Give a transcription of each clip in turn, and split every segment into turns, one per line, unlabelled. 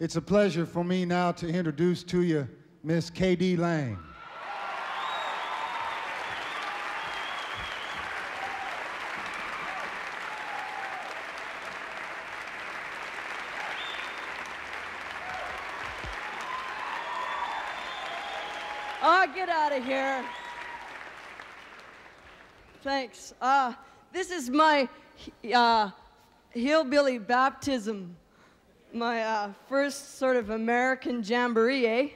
It's a pleasure for me now to introduce to you Miss K.D. Lang.
Oh, get out of here. Thanks. Uh, this is my uh, hillbilly baptism, my uh, first sort of American jamboree, eh?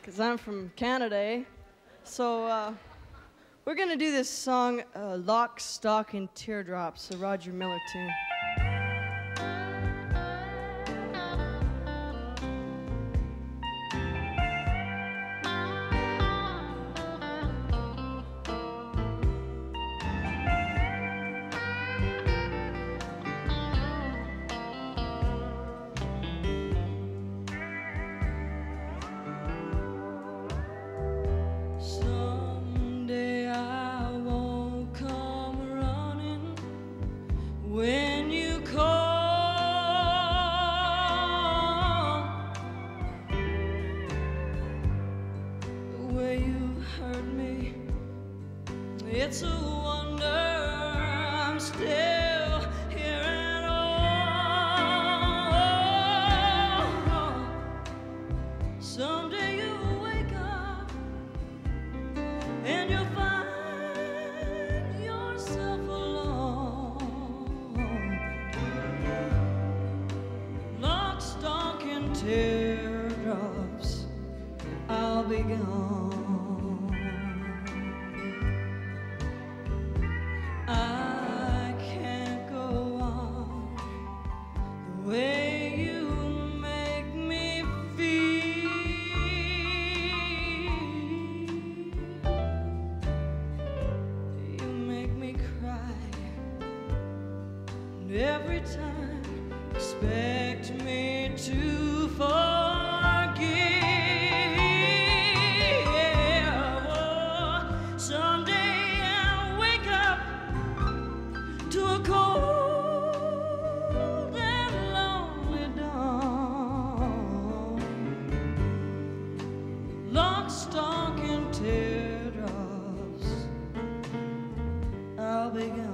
Because I'm from Canada, eh? So uh, we're going to do this song, uh, Lock, Stock, and Teardrops, a Roger Miller tune.
It's a wonder I'm still here at all. Someday you'll wake up and you'll find yourself alone. Lock, stock, and teardrops, I'll be gone. Every time expect me to forgive. Oh, someday I'll wake up to a cold and lonely dawn. Lock, stock, and teardrops. I'll be gone.